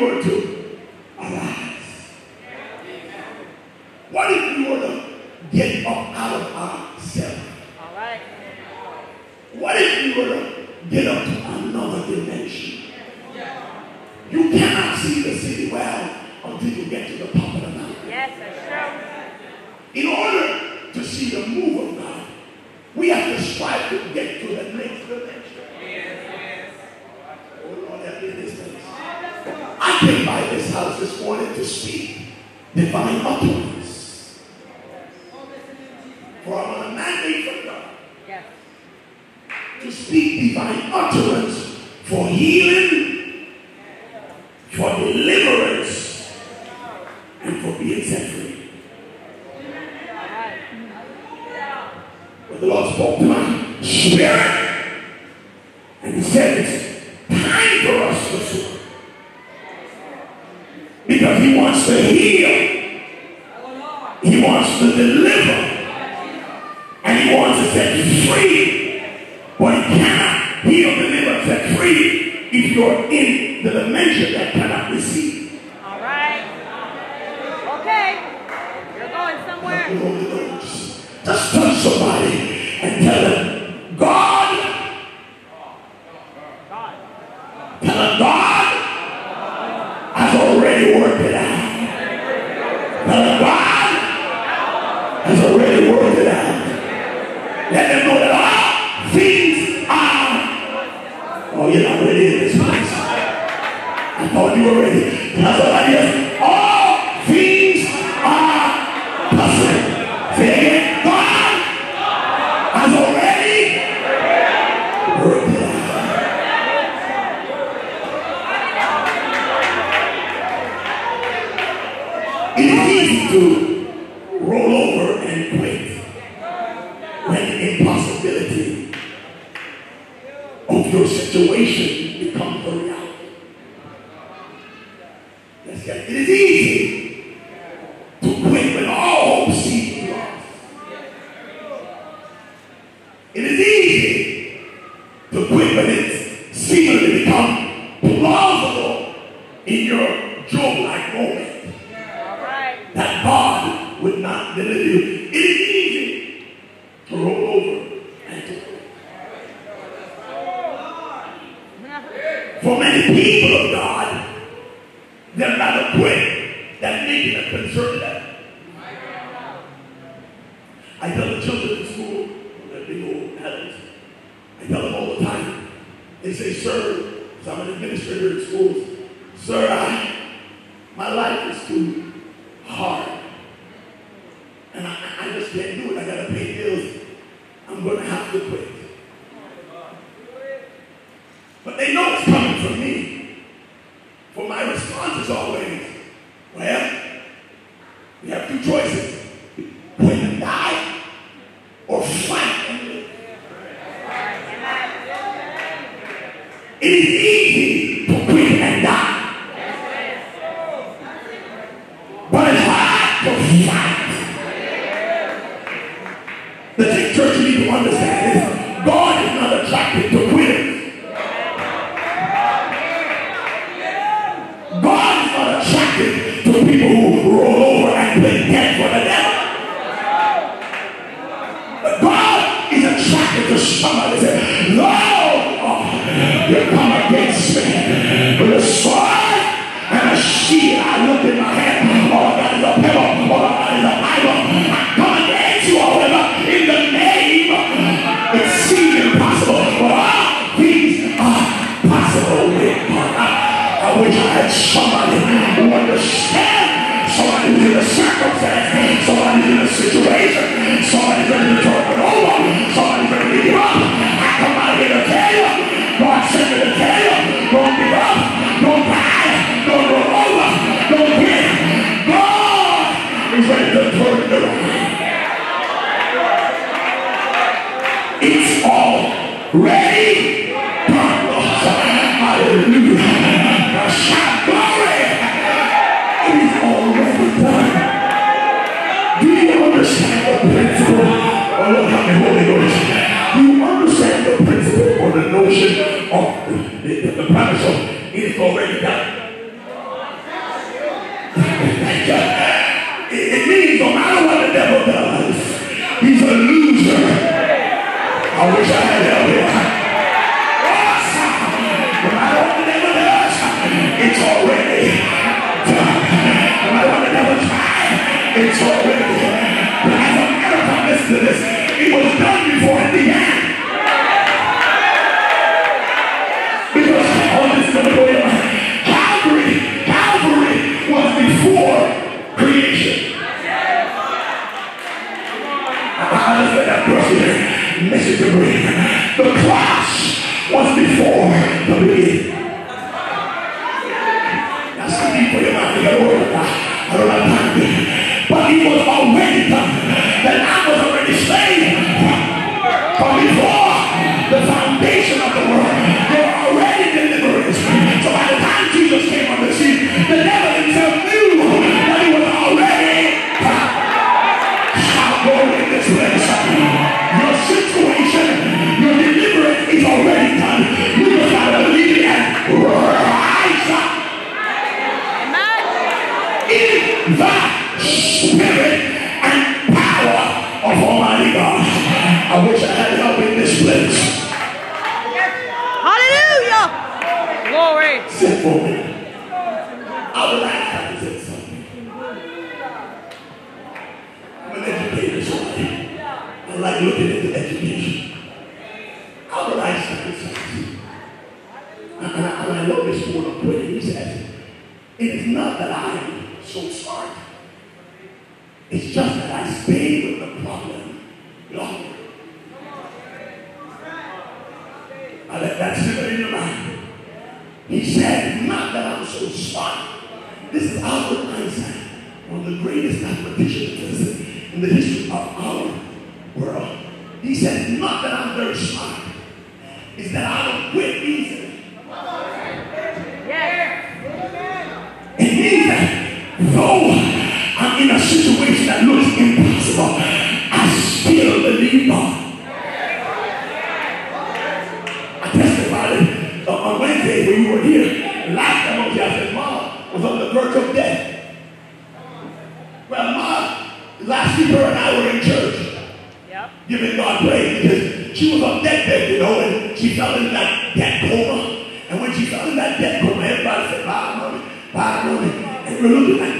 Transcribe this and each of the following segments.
what It is easy compassion. It is already done. though I'm in a situation that looks impossible, I still believe God. I testified it on Wednesday when you were here. Last time I was here, I said, Mom was on the verge of death. producto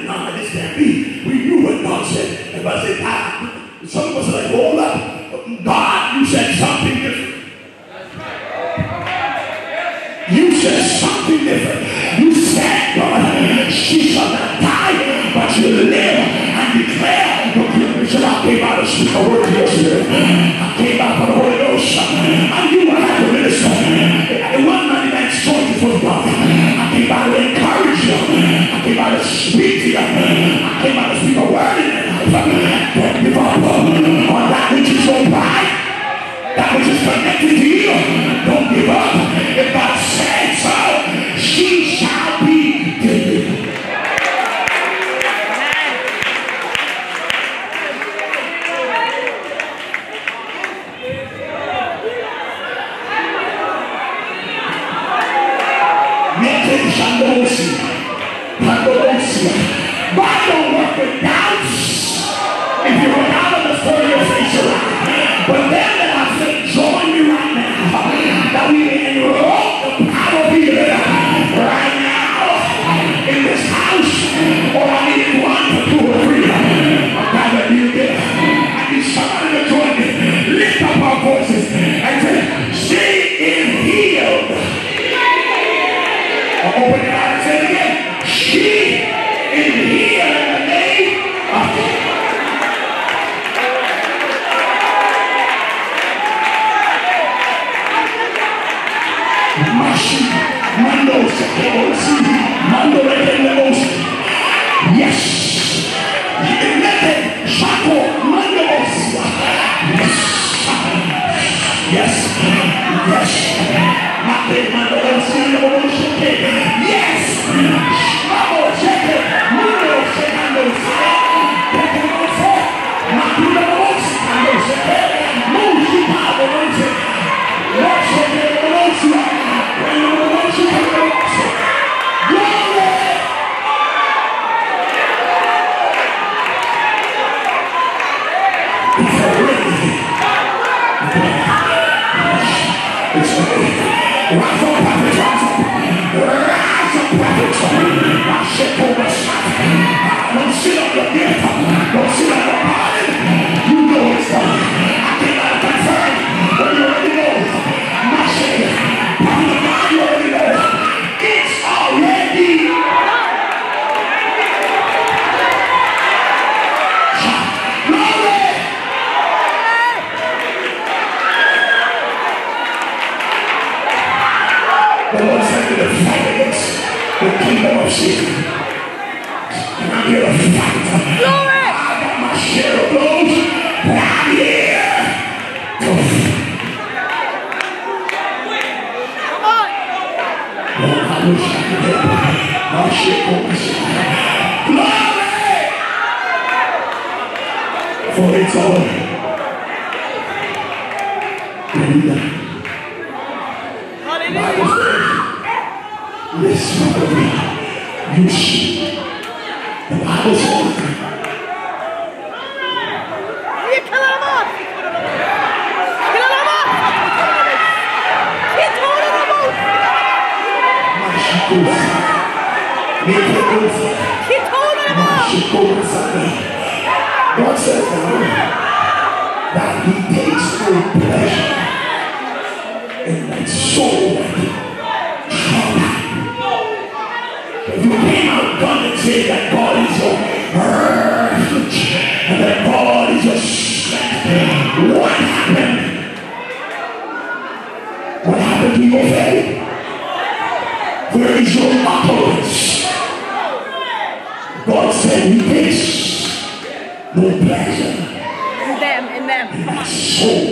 my soul.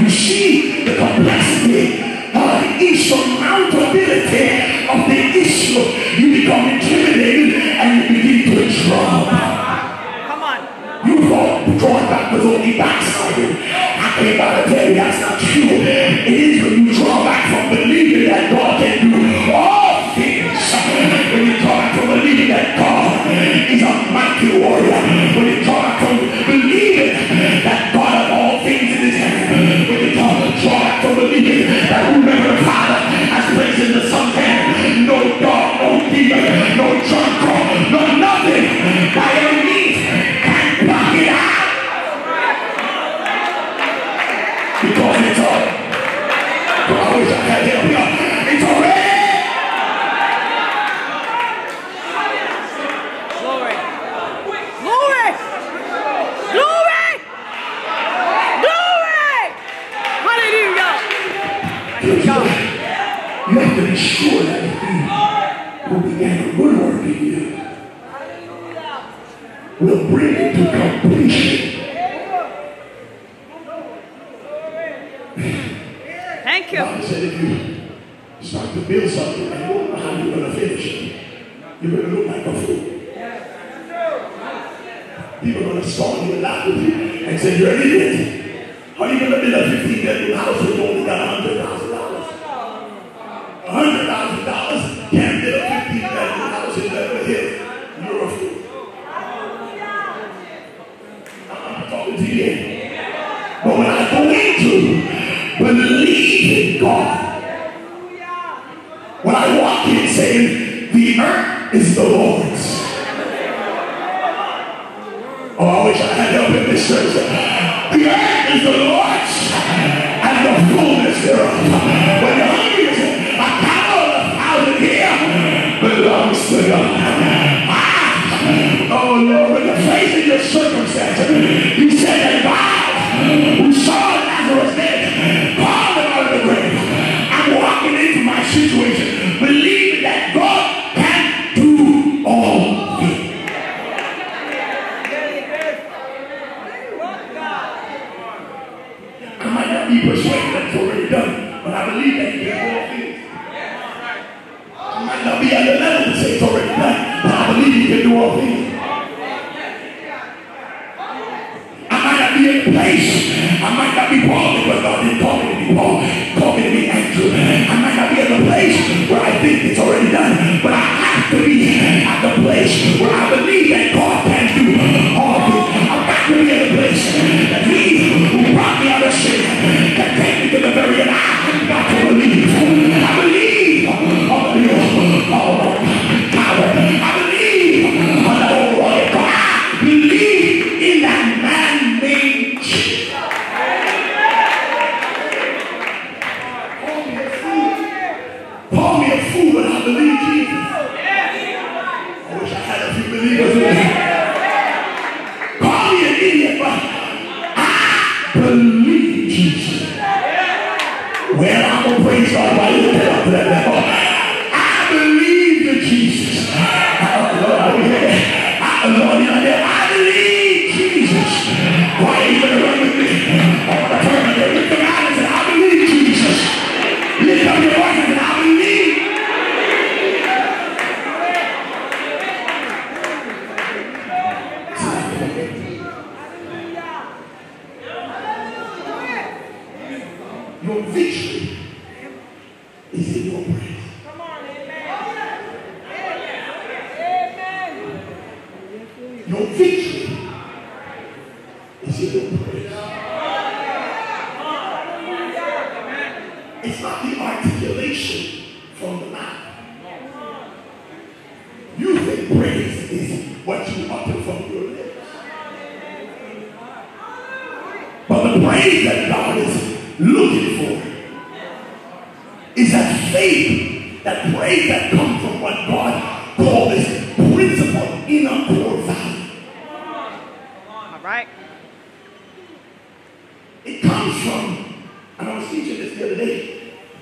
You see the complexity of the insurmountability of the issue. You become intimidated and you begin to drop. You thought drawing back was only backsliding. I came out to tell that's not true.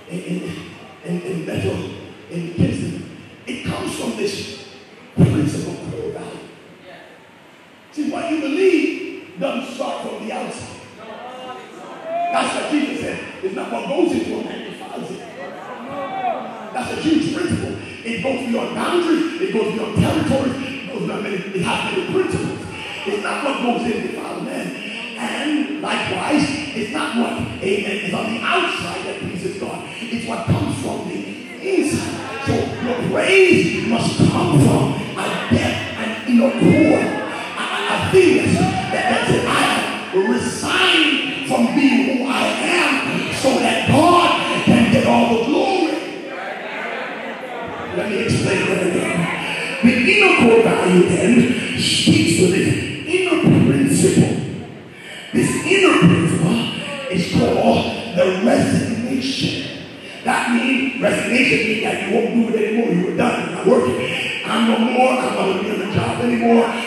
in, in, in, metal, in prison, It comes from this principle called value. See, what you believe doesn't start from the outside. That's what Jesus said. It's not what goes into a man defiles it. That's a huge principle. It goes beyond boundaries. It goes beyond territories. It goes beyond many. It has many principles. It's not what goes in anymore.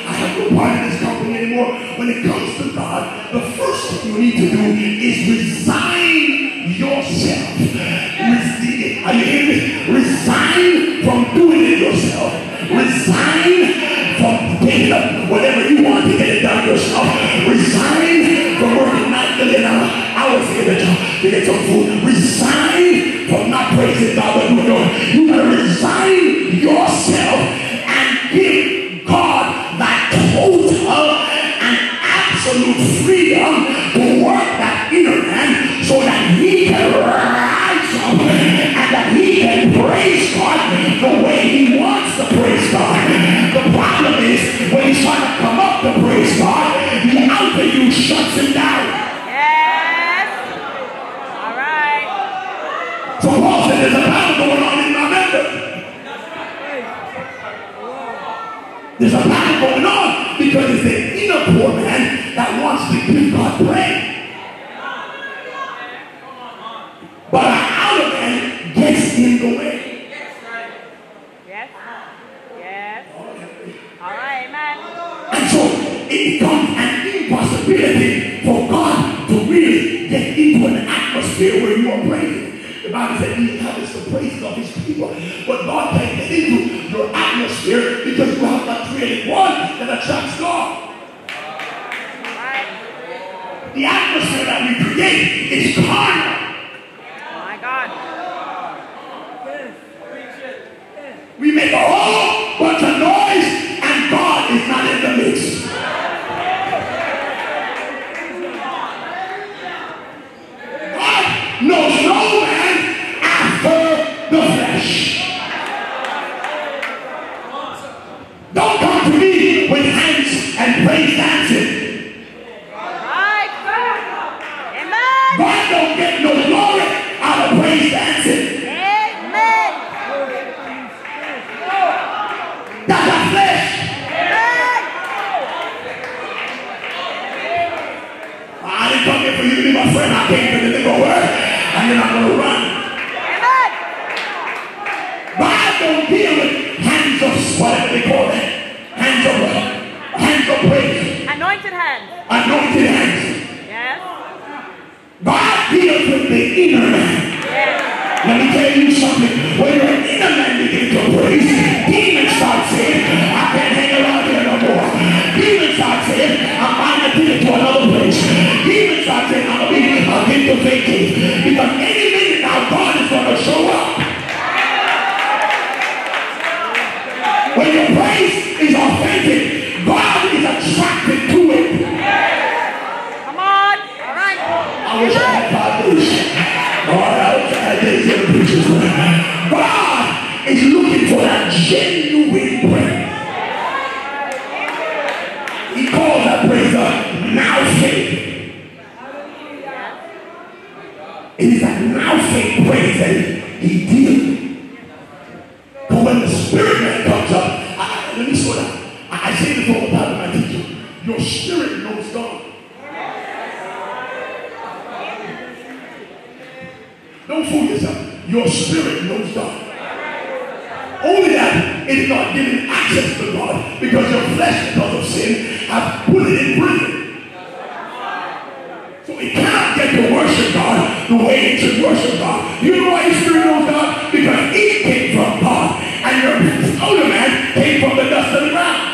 for God to really get into an atmosphere where you are praying, The Bible said he inhabits the praises of his people. But God can get into your atmosphere because you have not created one that attracts God. The atmosphere that we create is carnal. Oh my God. We make a whole because your flesh, because of sin, have put it in prison. So we cannot get to worship God the way it should worship God. You know why your spirit knows God? Because it came from God. And your older man came from the dust of the ground.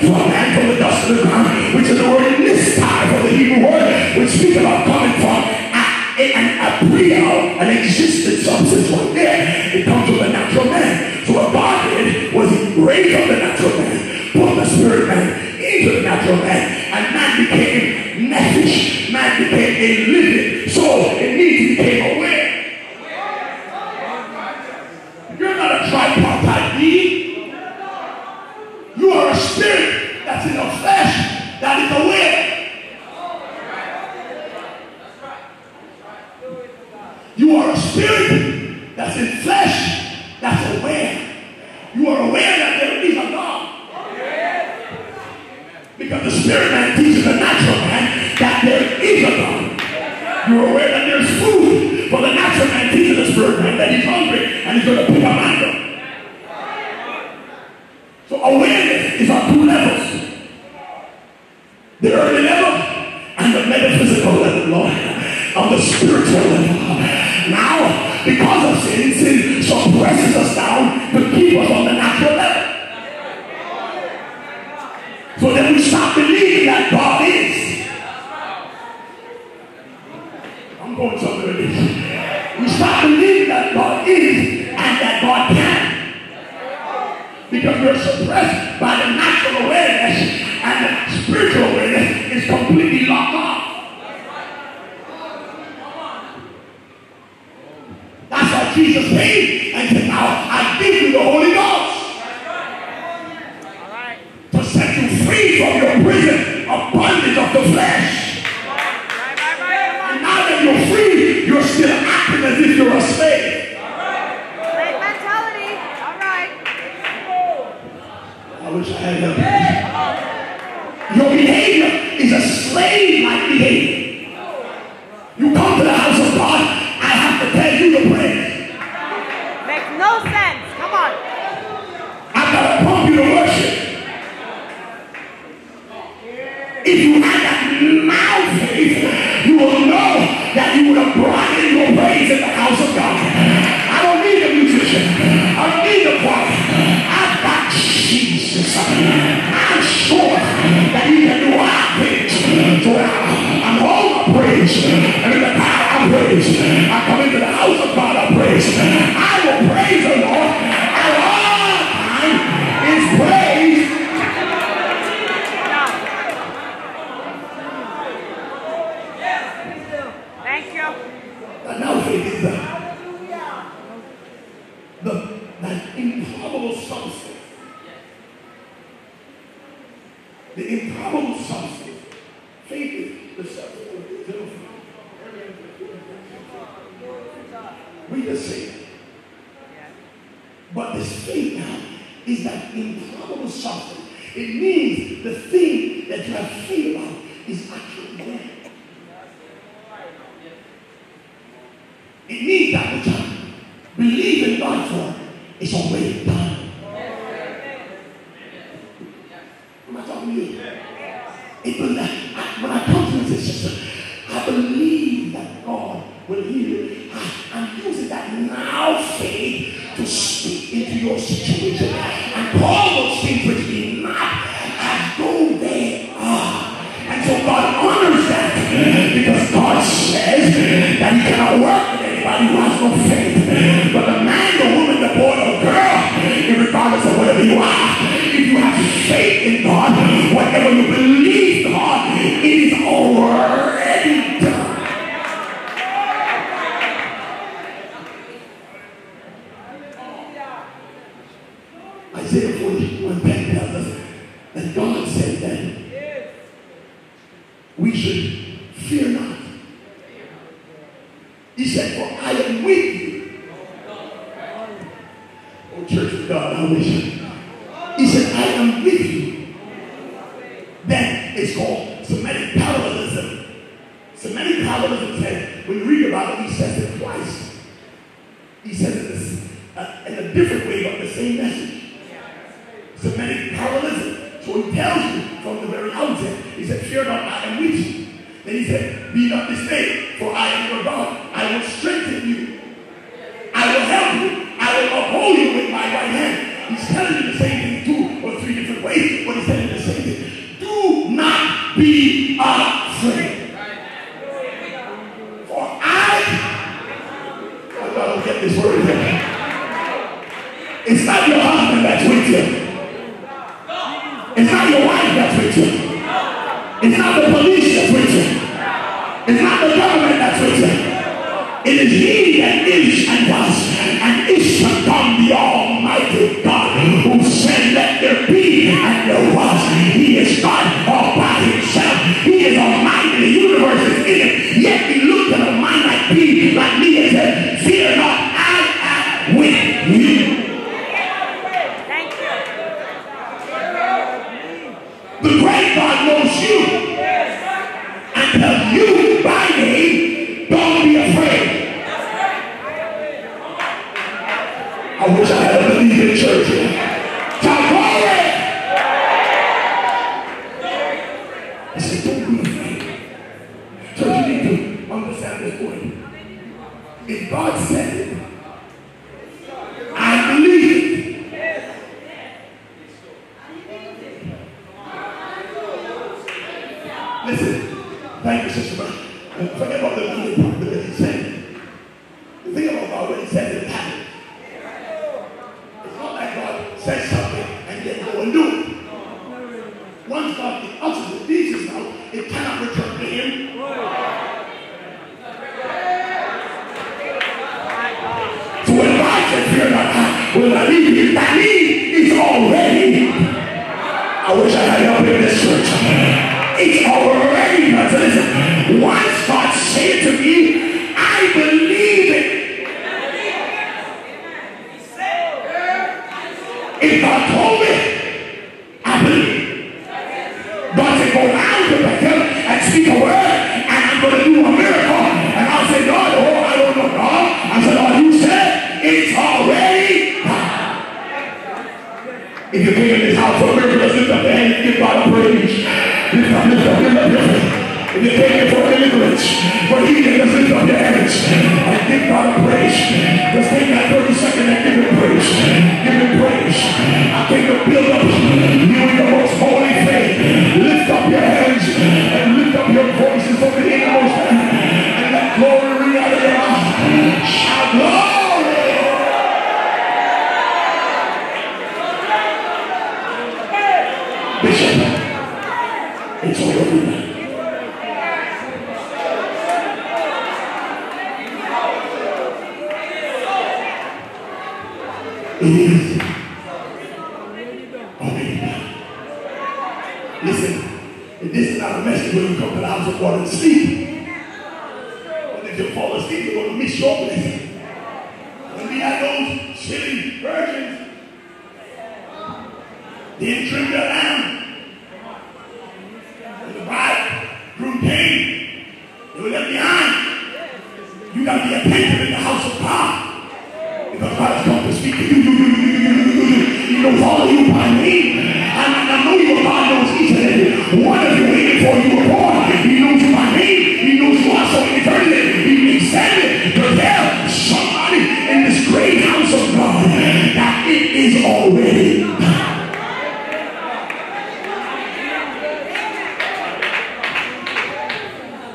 from man from the dust of the ground, which is the word in this time of the Hebrew word, which speaks about coming from an appeal, an existent substance right there. It comes from the natural man. So what God did was he raised up the natural man, put the spirit man into the natural man, and man became nefesh, man became a living soul, and he became aware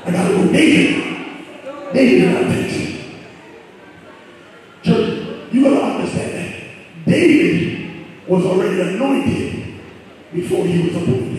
And I go, David, David did not teach. Church, you gotta understand that. David was already anointed before he was appointed.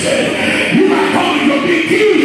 said, you are calling your big deal.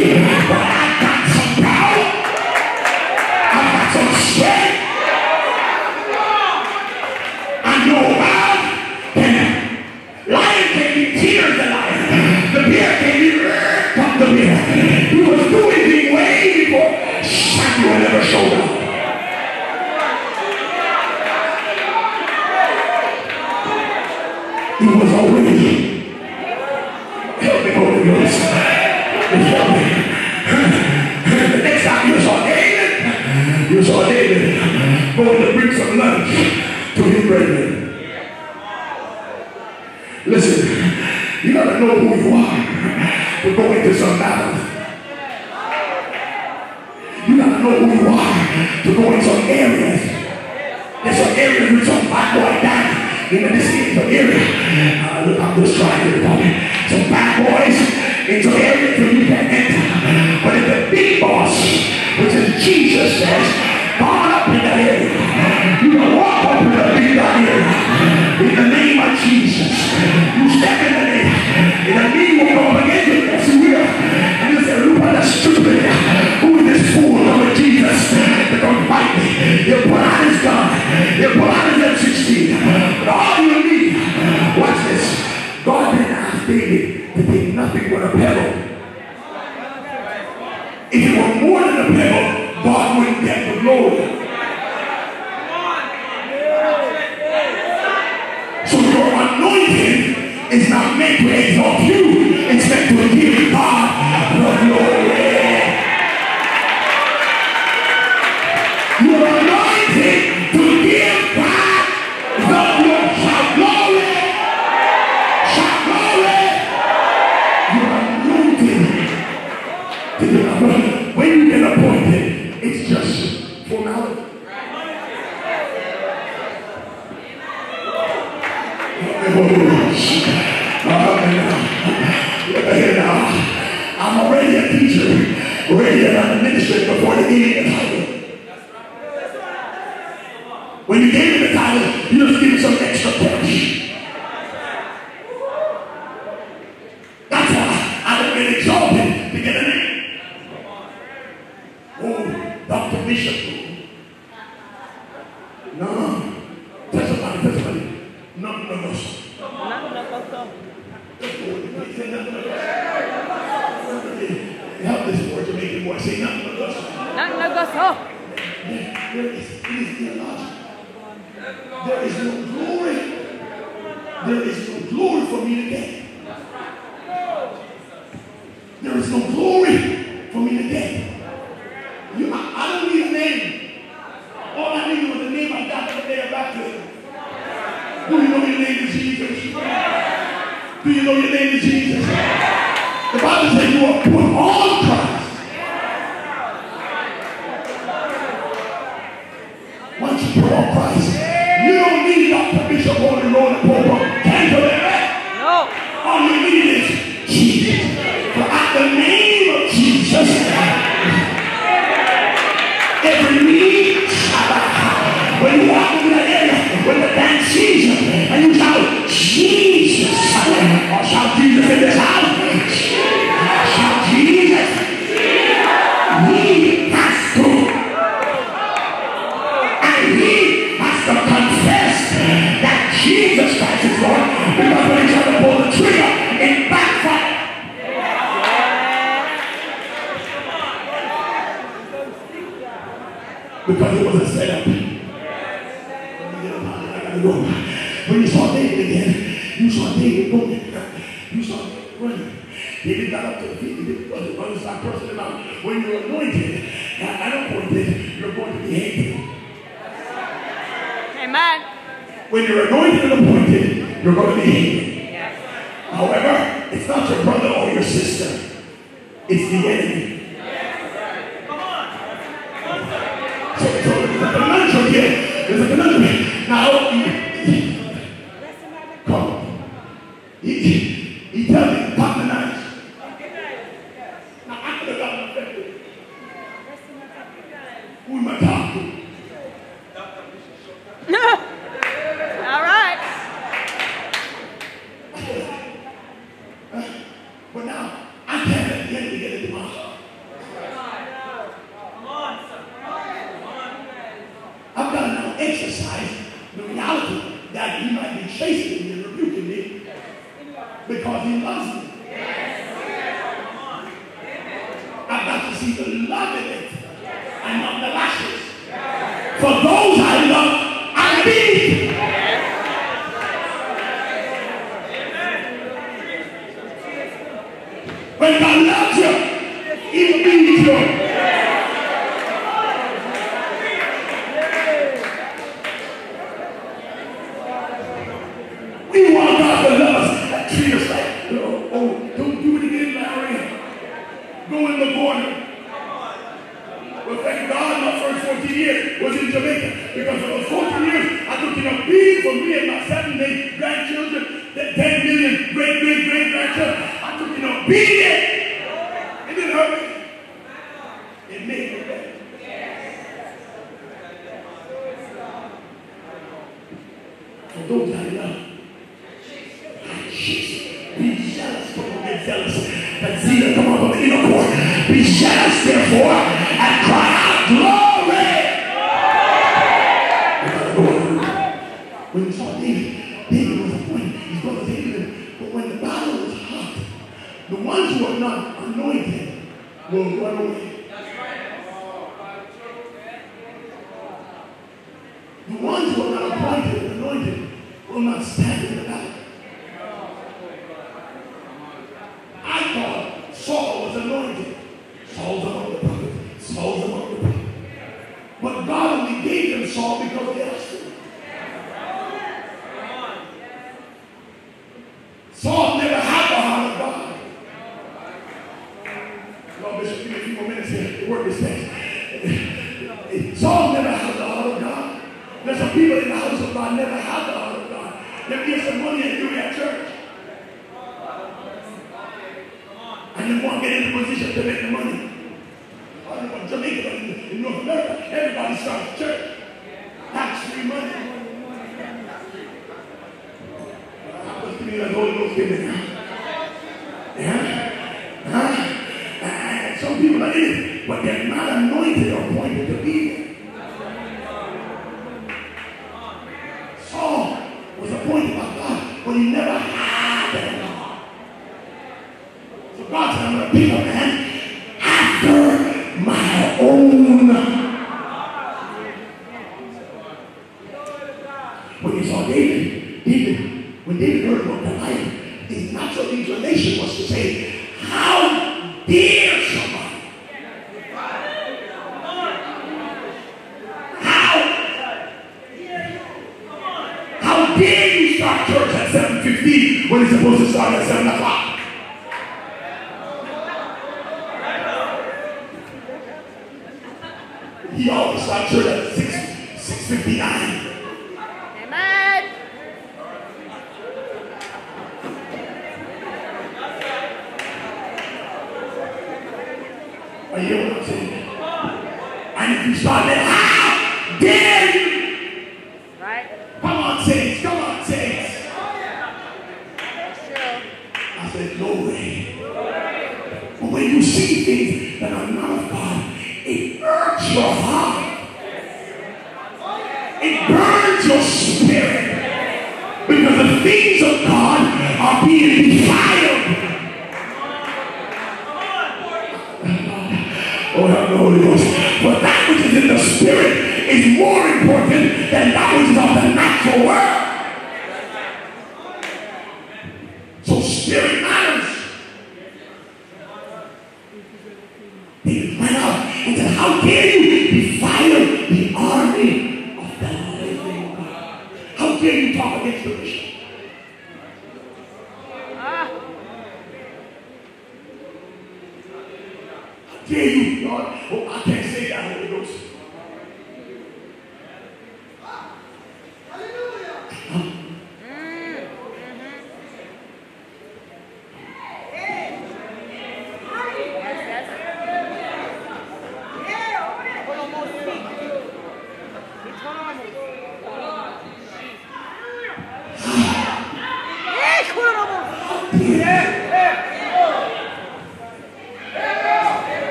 When you gave him the title, you just give Huyu matatu get in a position to make the money. Ah!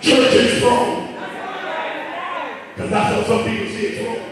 church is wrong. Because that's what some people see it's wrong.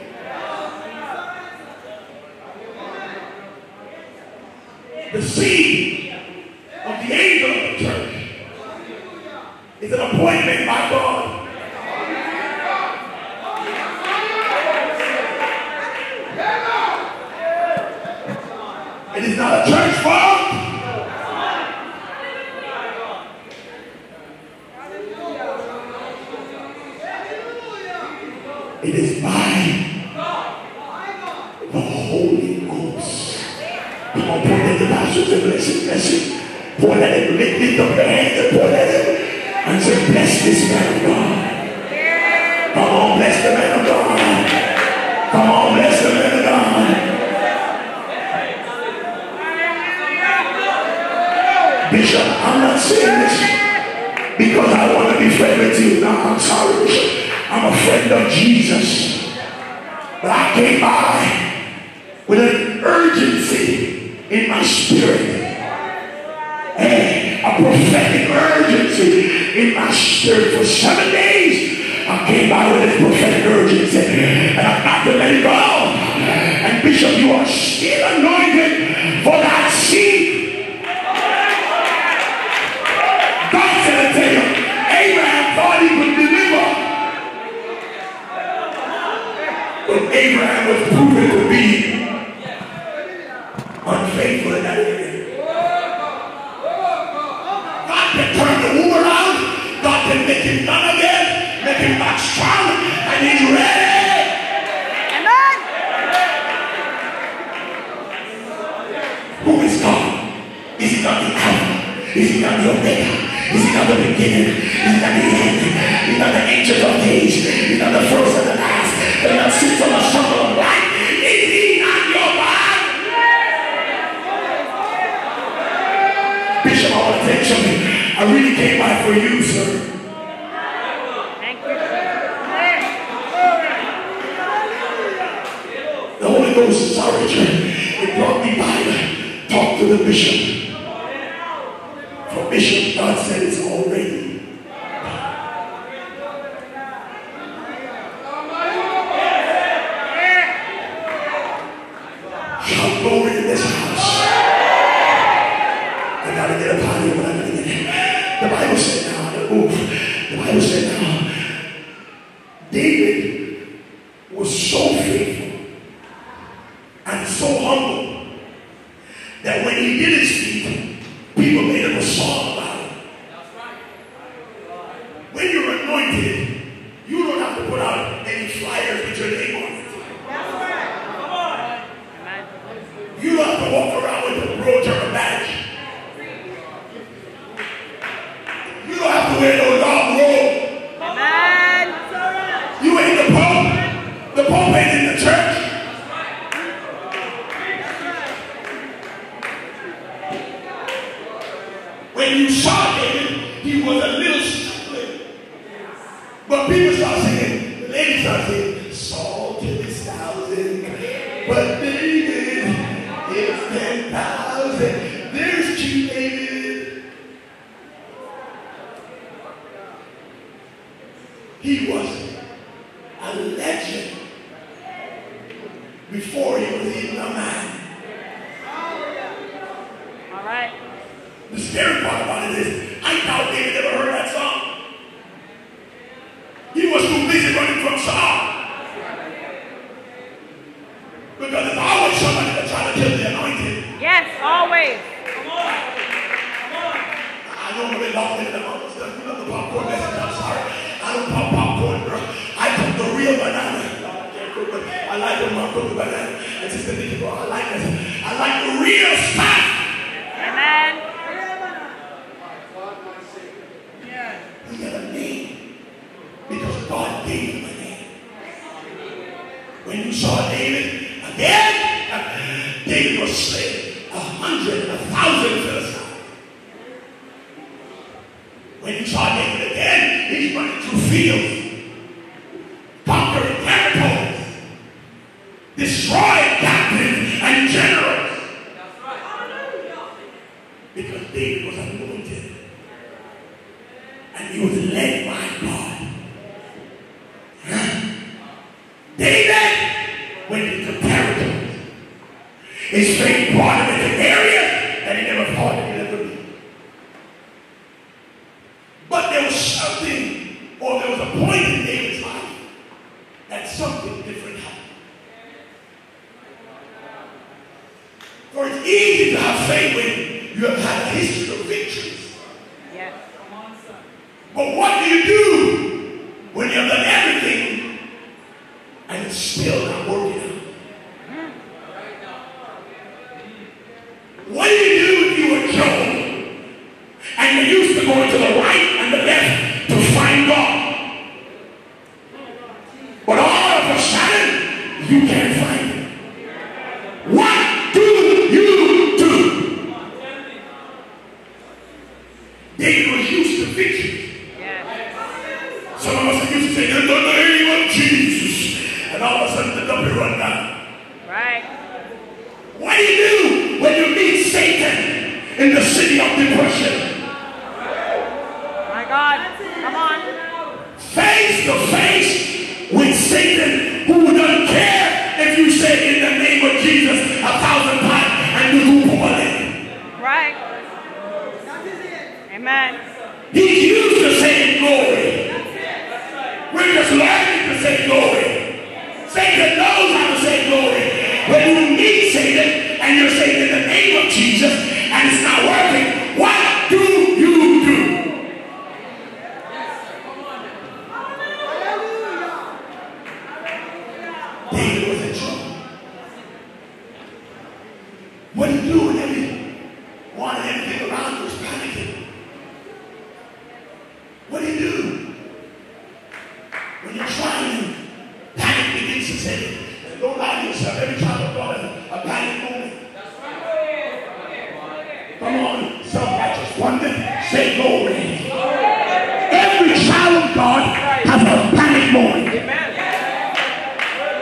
mission. God said,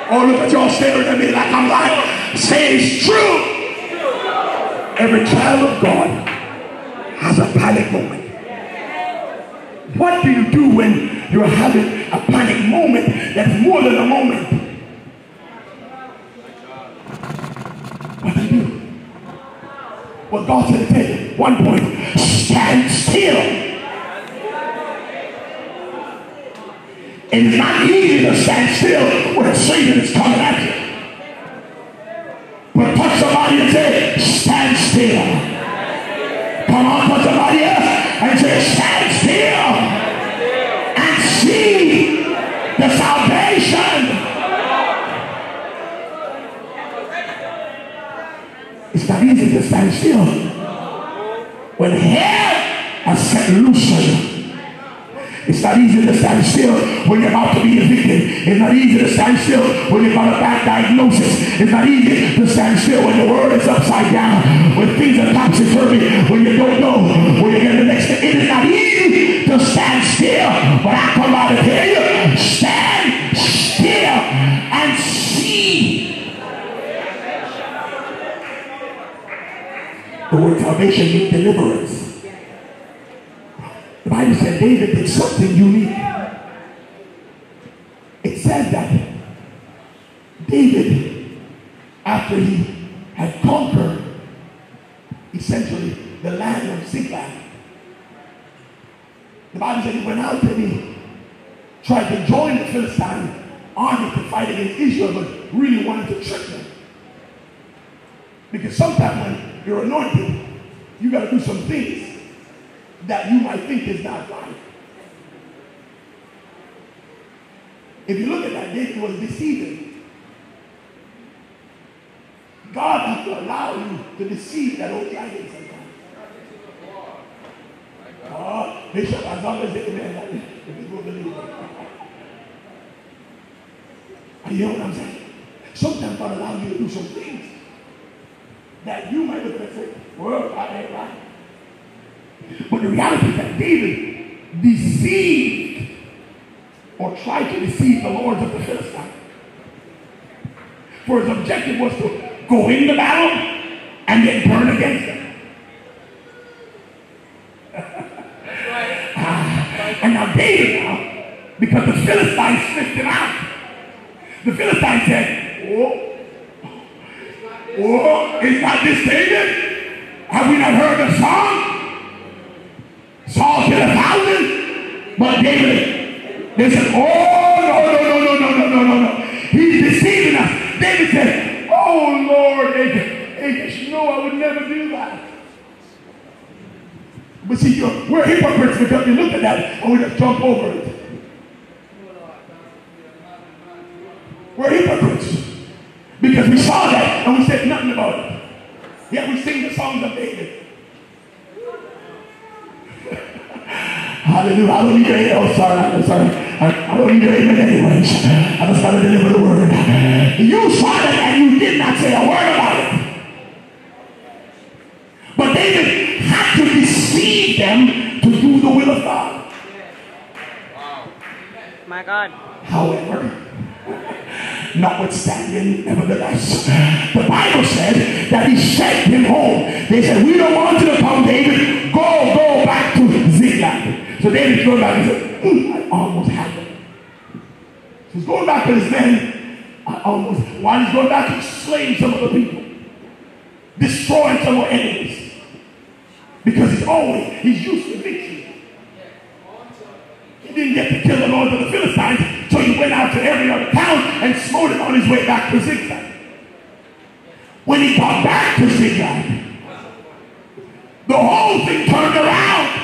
Oh, look at y'all staring at me like I'm lying. Say it's true. Every child of God has a panic moment. What do you do when you're having a panic moment that's more than a moment? What do you do? Well, God said you, one point, stand still. And it's not easy to stand still when Satan is coming at you. But touch somebody and say, stand still. Come on, touch somebody else and say, stand still and see the salvation. It's not easy to stand still when hell has set loose on you. It's not easy to stand still when you're about to be evicted. It's not easy to stand still when you've got a bad diagnosis. It's not easy to stand still when the world is upside down, when things are topsy-turvy, when you don't know when you're getting the next thing. It is not easy to stand still. But I come out to tell you, stand still and see. The word salvation means deliverance. The Bible said David did something unique. It said that David, after he had conquered essentially the land of Ziklag, the Bible said he went out and he tried to join the Philistine army to fight against Israel, but really wanted to trick them. Because sometimes when you're anointed, you got to do some things that you might think is not right. If you look at that, David was deceiving. God has to allow you to deceive that old dragon sometimes. Oh, Bishop, as long as it man, if you believe it. You know what I'm saying? Sometimes God allows you to do some things that you might look at and say, well, I ain't right. But the reality is that David deceived or tried to deceive the lords of the Philistines. For his objective was to go into battle and then turn against them. And now David now, because the Philistines sniffed him out, the Philistines said, oh, Oh, is not this David? Have we not heard the song? Saul killed a thousand, but David, they said, oh, no, no, no, no, no, no, no, no, no. He's deceiving us. David said, oh, Lord, they just know I would never do that. But see, we're hypocrites because we look at that and we just jump over it. We're hypocrites because we saw that and we said nothing about it. Yet we sing the songs of David. Hallelujah. I don't need your amen. Oh, sorry. I'm sorry. I, don't need your amen anyways. I just got to deliver the word. You saw it and you did not say a word about it. But David had to deceive them to do the will of God. My God. However, notwithstanding, nevertheless, the Bible said that he sent him home. They said, We don't want you to come, David. Go, go back to Ziklag. So David goes back and said, "Mm, I almost had. So he's going back to his men. I almost, while he's going back, he's slaying some of the people, destroying some of the enemies. Because he's always, he's used to victory. He didn't get to kill the lords of the Philistines, so he went out to every other town and smote it on his way back to Ziklag. When he got back to Ziklag, the whole thing turned around.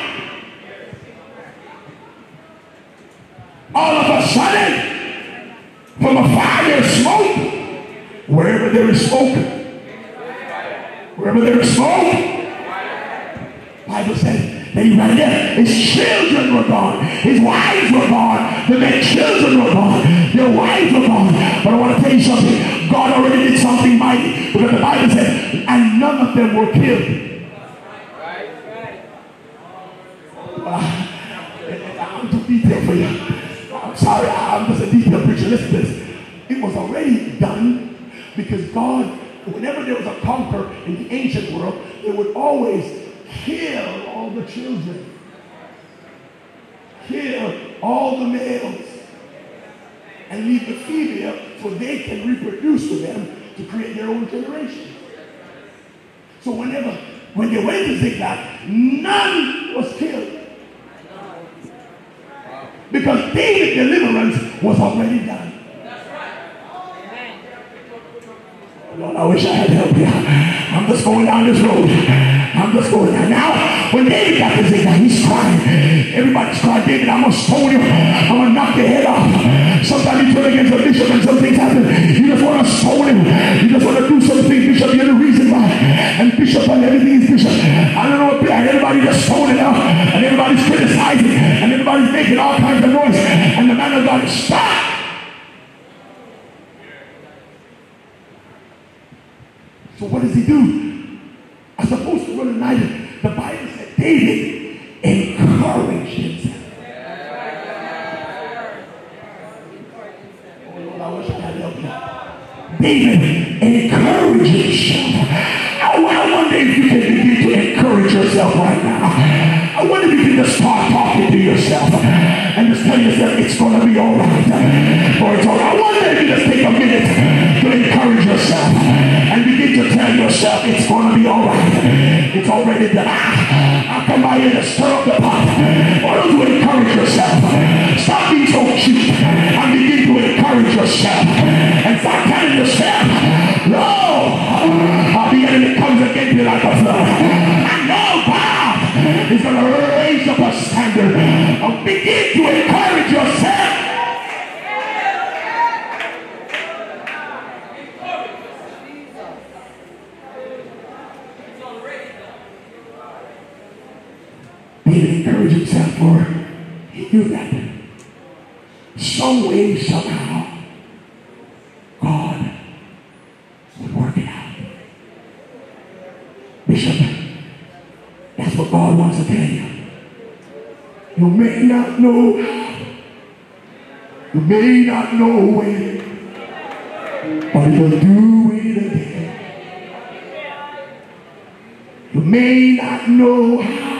All of a sudden, from a fire smoke, wherever there is smoke, wherever there is smoke, Bible says he ran there. His children were gone. His wives were gone. The men children were gone. Their wives were gone. But I want to tell you something. God already did something mighty. Because the Bible said, and none of them were killed. Uh, I'm too detailed for you. Because God, whenever there was a conqueror in the ancient world, they would always kill all the children, kill all the males, and leave the female so they can reproduce with them to create their own generation. So whenever, when they went to Ziklag, none was killed. Because David's deliverance was already done. Lord, I wish I had help you. I'm just going down this road. I'm just going down. Now, when David got to Ziklag, he's crying. Everybody's crying, David, I'm going to stone you. I'm going to knock your head off. Sometimes you turn against a bishop and some things happen. You just want to stone him. You just want to do something, bishop. You're the reason why. And bishop and everything is bishop. I don't know what and everybody just stoning out. And everybody's criticizing. And everybody's making all kinds of noise. And the man of God, stop. So what does he do? As opposed to running night, the Bible said David encouraged himself. Oh Lord, I wish I help you. David encouraged himself. I wonder if you can begin to encourage yourself right now. I if you can just start talking to yourself and just tell yourself it's going to be all right. Or it's all right. I wonder if you just take a minute to encourage yourself and begin to tell yourself it's going to be all right. It's already done. I come by here to stir up the pot. Why don't you encourage yourself? Stop being so cute and begin to encourage yourself and start telling yourself, no, the enemy comes against you like a flood. Is going to raise up a standard. and begin to encourage yourself. David encouraged himself, Lord. He knew that. Some way, somehow, God wants to tell you. You may not know You may not know when. But he'll do it again. You may not know how.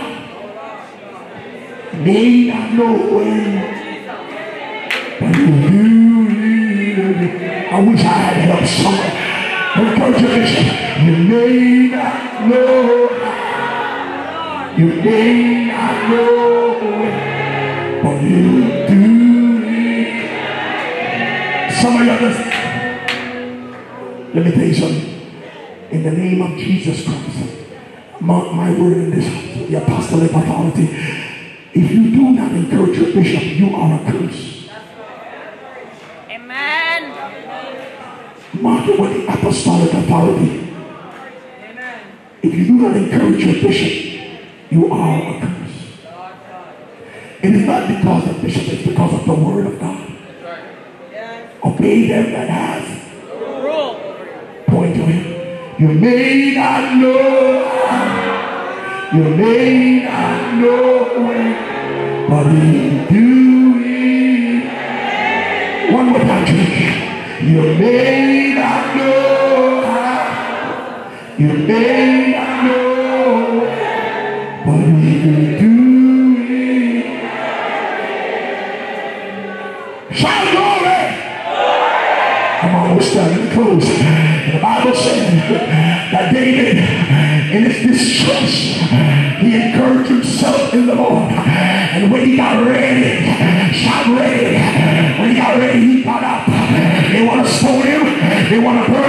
You May not know when. But he'll do it again. I wish I had helped someone. Encourage you, you may not know you may not know it, but you do it. Somebody of this. Let me tell you something. In the name of Jesus Christ, mark my word in this the apostolic authority. If you do not encourage your bishop, you are a curse. Amen. Mark it with the apostolic authority. Amen. If you do not encourage your bishop, you are a curse. It is not because of bishop, it's because of the word of God. Obey them that has. Point to him. You may not know. You may not know when, but in doing. One more time, church. You may said that David, in his distress, he encouraged himself in the Lord. And when he got ready, shot ready, when he got ready, he got up. They want to stone him. They want to burn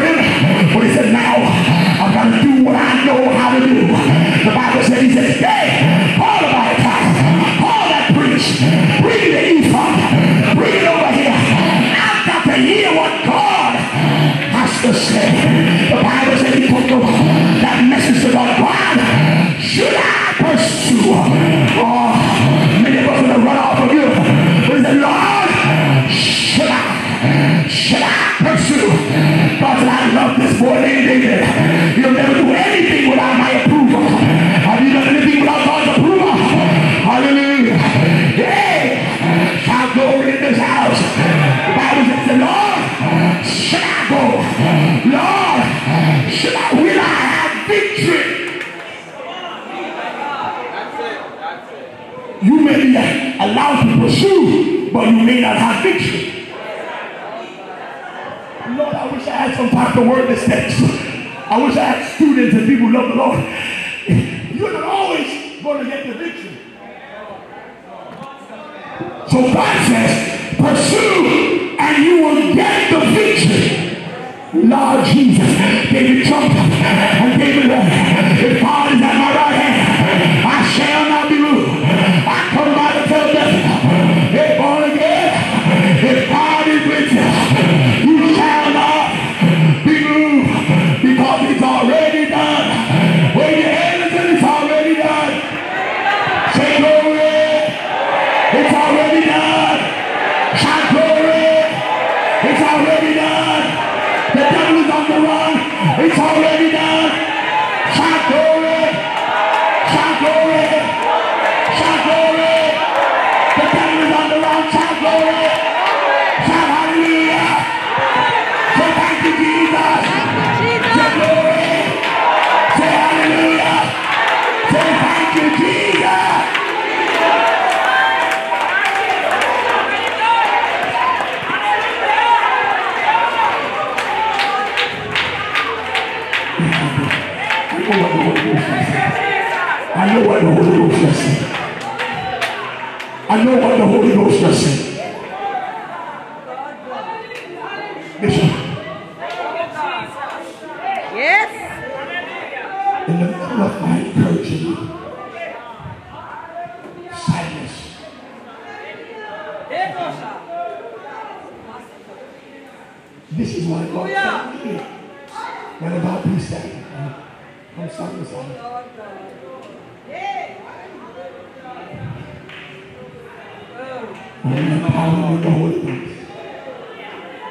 the power of the Holy Ghost.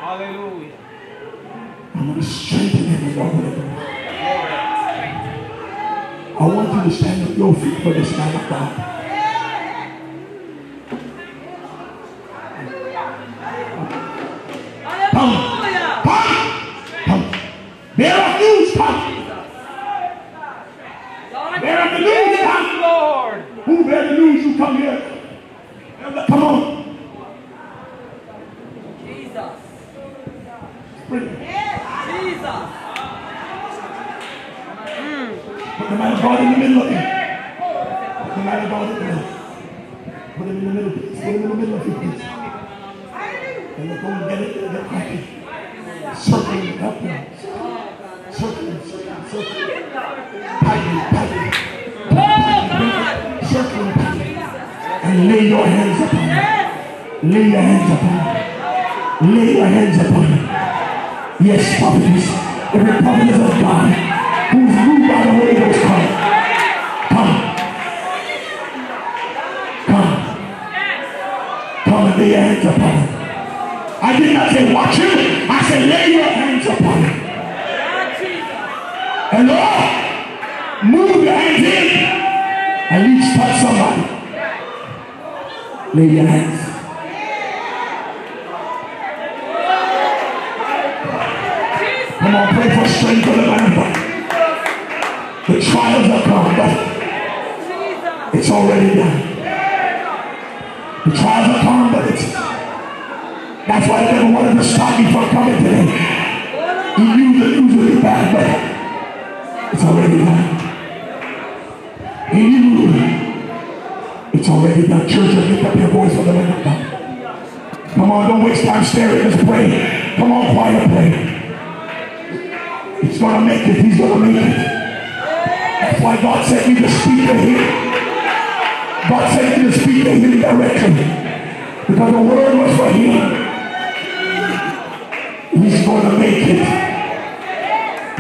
Hallelujah. I'm going to strengthen him in the Holy Ghost. I want you to stand on your feet for this man of God.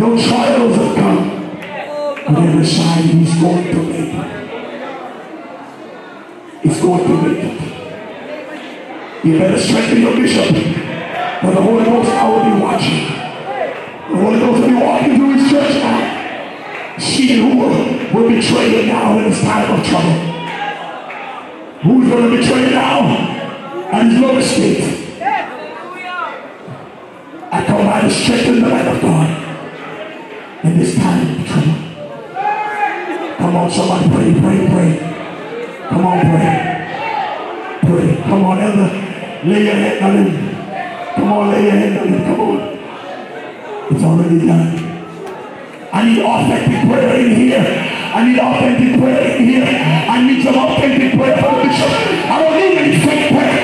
No trials have come. Every side, he's going to make it. He's going to make it. You better strengthen your bishop. For the Holy Ghost, I will be watching. The Holy Ghost will be walking through his church now. Seeing who will, will betray now in this time of trouble. Who's going to betray now at his lowest state. I come by to strengthen the man of God in this time of trouble. Come on, somebody pray, pray, pray. Come on, pray. Pray. Come on, Elder. Lay your hand on him. Come on, lay your hand on him. Come on. It's already done. I need authentic prayer in here. I need authentic prayer in here. I need some authentic prayer for the church. I don't need any fake prayer.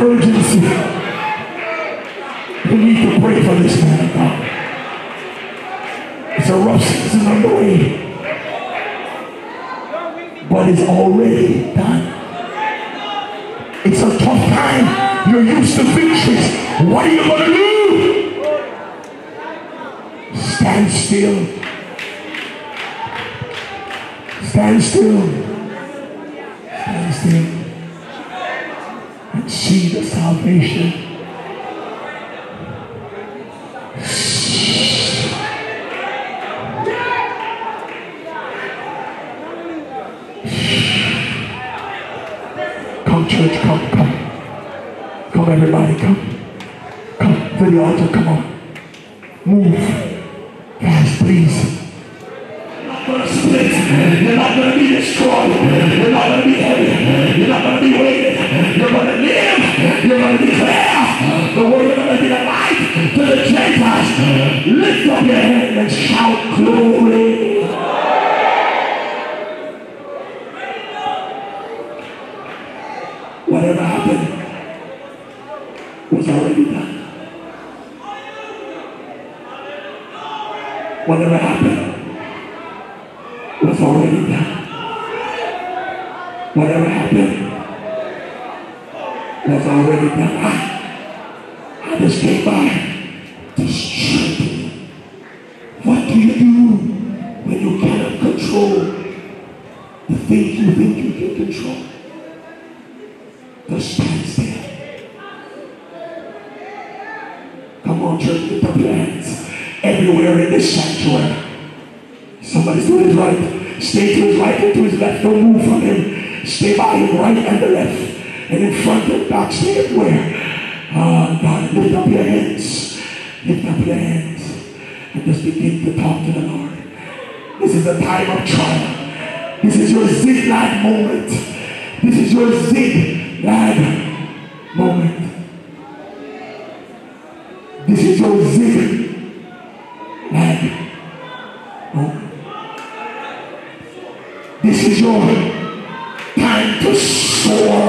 Urgency. We need to pray for this man God. It's a rough season underway. But it's already done. It's a tough time. You're used to victories. What are you going to do? Stand still. Stand still. Stand still see the salvation. Come, church, come, come. Come, everybody, come. Come to the altar, come on. Move. Guys, please. You're not going to split. You're not going to be destroyed. Whatever happened was already done. Whatever happened was already done. Whatever happened was already done. I, I just came by control? Just stand still. Come on, church, up your hands. everywhere in this sanctuary. Somebody's to his right. Stay to his right and to his left. Don't move from him. Stay by him right and the left. And in front and back. Stay everywhere. Ah, God, lift up your hands. Lift up your hands. And just begin to talk to the Lord. This is a time of trial. This is your Ziklag moment. This is your Ziklag moment. This is your Ziklag moment. This is your time to soar.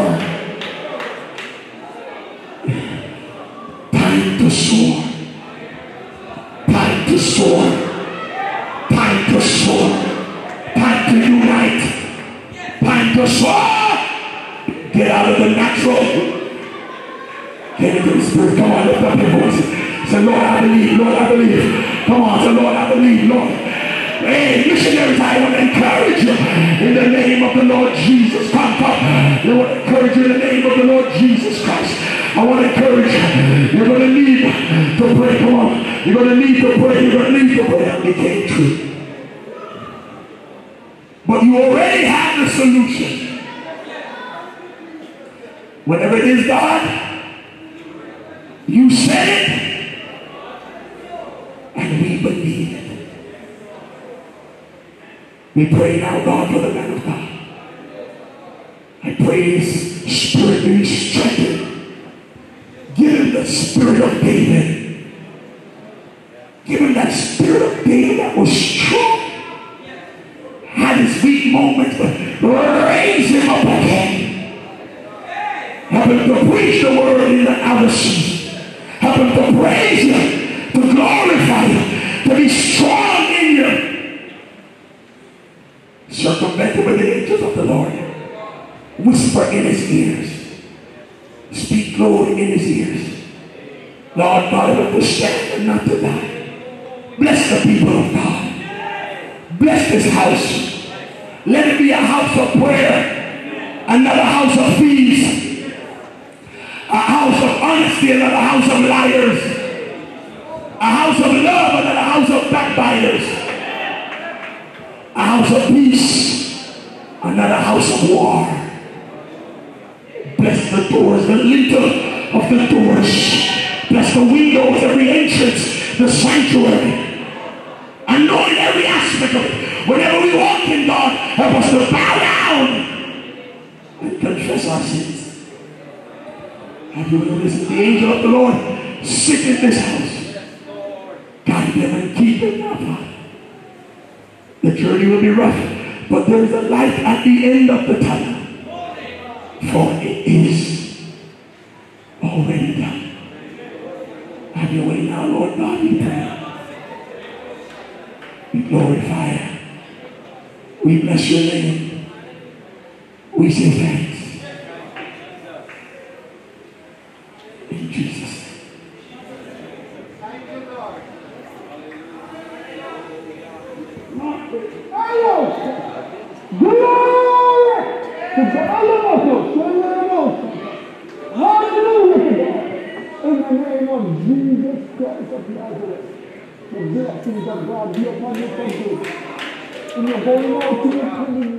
Get out of the natural. Get into the spirit. Come on, lift up your voices. Say, Lord, I believe. Lord, I believe. Come on, say, Lord, I believe. Lord. Hey, missionaries, I want to encourage you in the name of the Lord Jesus. Come, come. I want to encourage you in the name of the Lord Jesus Christ. I want to encourage you. You're going to need to pray. Come on. You're going to need to pray. You're going to need to pray. That became true. But you already have the solution. Whatever it is, God, you said it, and we believe it. We pray now, God, for the man of God. I pray his spirit be strengthened. Give him the spirit of David. Give him that spirit of David that was strong. Him to preach the word in the outer season. Help him to praise you, to glorify you, to be strong in you circumvented with the angels of the Lord. Whisper in his ears. Speak glory in his ears. Lord God, help him to stand and not to die. Bless the people of God. Bless this house. Let it be a house of prayer, another house of peace, a house of honesty, another house of liars, a house of love, another house of backbiters a house of peace, another house of war. Bless the doors, the lintel of the doors. Bless the windows, every entrance, the sanctuary. And Anoint every aspect of it. Whenever we walk in, God, help us to bow down and confess our sins. Have you noticed the angel of the Lord in this house? Guide them and keep them now, Father. The journey will be rough, but there is a light at the end of the tunnel. For it is already done. Have your way now, Lord God, we pray. We glorify. We bless your name. We say thanks. In Jesus' name. Glory to God. Hallelujah In the name of Jesus Christ of Nazareth. The blessings of God be upon you. from In your mouth to your